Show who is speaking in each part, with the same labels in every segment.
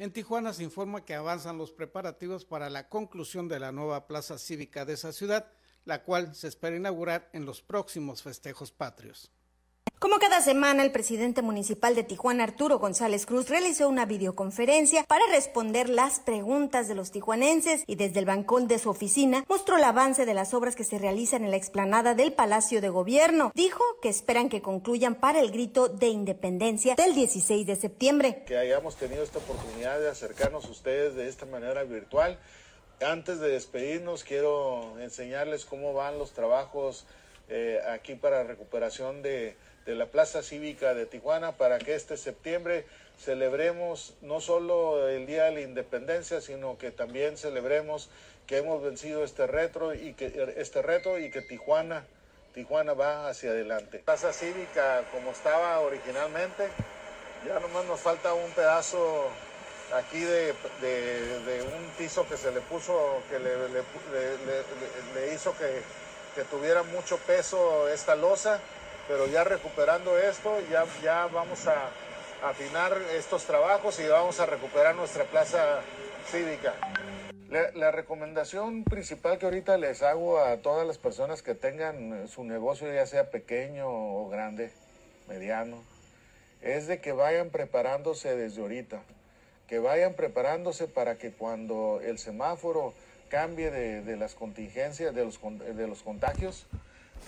Speaker 1: En Tijuana se informa que avanzan los preparativos para la conclusión de la nueva plaza cívica de esa ciudad, la cual se espera inaugurar en los próximos festejos patrios.
Speaker 2: Cada semana, el presidente municipal de Tijuana, Arturo González Cruz, realizó una videoconferencia para responder las preguntas de los tijuanenses y desde el bancón de su oficina mostró el avance de las obras que se realizan en la explanada del Palacio de Gobierno. Dijo que esperan que concluyan para el grito de independencia del 16 de septiembre.
Speaker 3: Que hayamos tenido esta oportunidad de acercarnos a ustedes de esta manera virtual. Antes de despedirnos, quiero enseñarles cómo van los trabajos eh, aquí para recuperación de de la Plaza Cívica de Tijuana para que este septiembre celebremos no solo el Día de la Independencia, sino que también celebremos que hemos vencido este reto y que este reto y que Tijuana Tijuana va hacia adelante. Plaza Cívica como estaba originalmente, ya nomás nos falta un pedazo aquí de, un piso que se le puso, que le, hizo que, que tuviera mucho peso esta losa pero ya recuperando esto, ya, ya vamos a afinar estos trabajos y vamos a recuperar nuestra plaza cívica. La, recomendación principal que ahorita les hago a todas las personas que tengan su negocio, ya sea pequeño o grande, mediano, es de que vayan preparándose desde ahorita, que vayan preparándose para que cuando el semáforo cambie de, las contingencias, de los, de los contagios,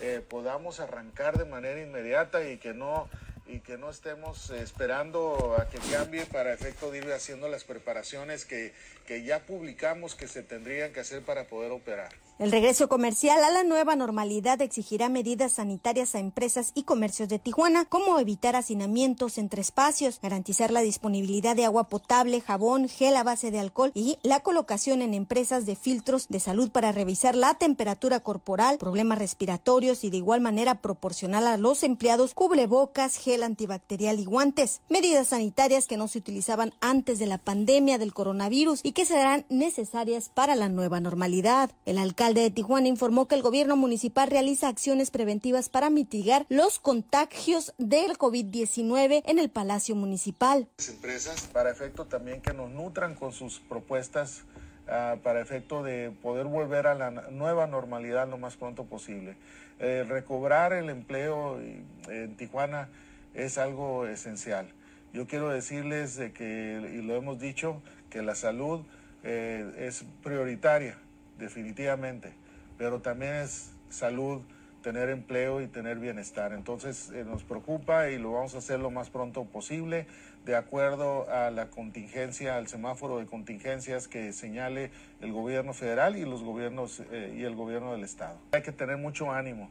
Speaker 3: eh, podamos arrancar de manera inmediata y que no y que no estemos esperando a que cambie para efecto de ir haciendo las preparaciones que, que ya publicamos que se tendrían que hacer para poder operar.
Speaker 2: El regreso comercial a la nueva normalidad exigirá medidas sanitarias a empresas y comercios de Tijuana, como evitar hacinamientos entre espacios, garantizar la disponibilidad de agua potable, jabón, gel a base de alcohol y la colocación en empresas de filtros de salud para revisar la temperatura corporal, problemas respiratorios y de igual manera proporcionar a los empleados cubrebocas, gel antibacterial y guantes. Medidas sanitarias que no se utilizaban antes de la pandemia del coronavirus y que serán necesarias para la nueva normalidad. El alcalde de Tijuana informó que el gobierno municipal realiza acciones preventivas para mitigar los contagios del COVID-19 en el Palacio Municipal.
Speaker 3: Empresas para efecto también que nos nutran con sus propuestas uh, para efecto de poder volver a la nueva normalidad lo más pronto posible. Eh, recobrar el empleo en Tijuana es algo esencial. Yo quiero decirles de que, y lo hemos dicho, que la salud eh, es prioritaria definitivamente, pero también es salud, tener empleo y tener bienestar. Entonces eh, nos preocupa y lo vamos a hacer lo más pronto posible, de acuerdo a la contingencia, al semáforo de contingencias que señale el gobierno federal y los gobiernos eh, y el gobierno del estado. Hay que tener mucho ánimo.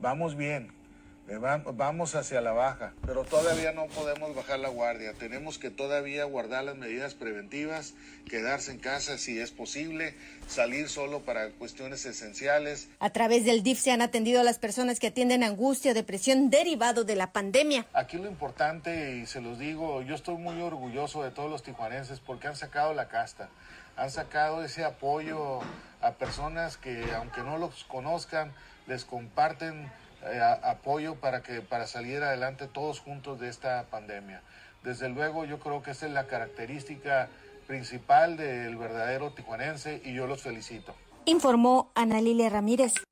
Speaker 3: Vamos bien, vamos hacia la baja, pero todavía no podemos bajar la guardia. Tenemos que todavía guardar las medidas preventivas, quedarse en casa si es posible, salir solo para cuestiones esenciales.
Speaker 2: A través del DIF se han atendido a las personas que atienden angustia o depresión derivado de la pandemia.
Speaker 3: Aquí lo importante, y se los digo, yo estoy muy orgulloso de todos los tijuanenses porque han sacado la casta, han sacado ese apoyo a personas que aunque no los conozcan, les comparten eh, apoyo para, que, para salir adelante todos juntos de esta pandemia. Desde luego yo creo que esa es la característica principal del verdadero tijuanense y yo los felicito.
Speaker 2: Informó Ana Lilia Ramírez.